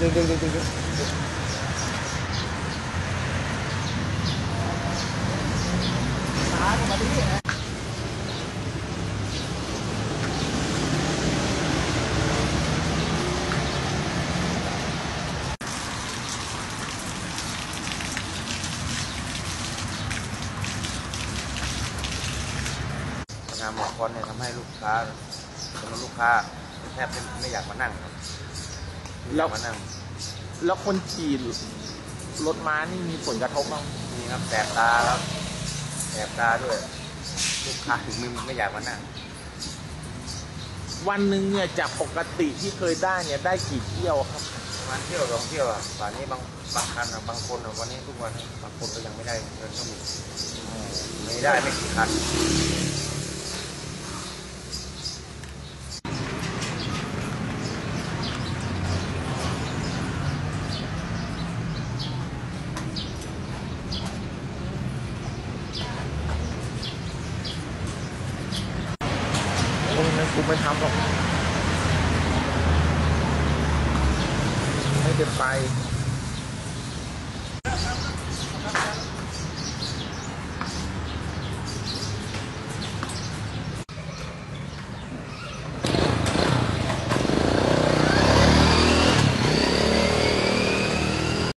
ดึงดึงดึงดึงดึงงานหมอกคอนเนี่ยทำให้ลูกค้าจำนวนลูกค้าแทบไม่อยากมานั่งครับ ไม่อยากมานั่งแล้วคนขี่รถม้านี่มีผลกระทบบ้างนี่ครับแสบตาครับแสบตาด้วยลูกค้าถึงมึงไม่อยากมานั่งวันหนึ่งเนี่ยจากปกติที่เคยได้เนี่ยได้กี่เที่ยวครับประมาณเที่ยวสองเที่ยวอะป่านนี้บางบางคันอะบางคนอะวันนี้ทุกวันบางคนก็ยังไม่ได้เงินก็มีไม่ได้ไม่กี่คัน โอ้ยงั้นกูไม่ทำหรอก ไม่ได้ไป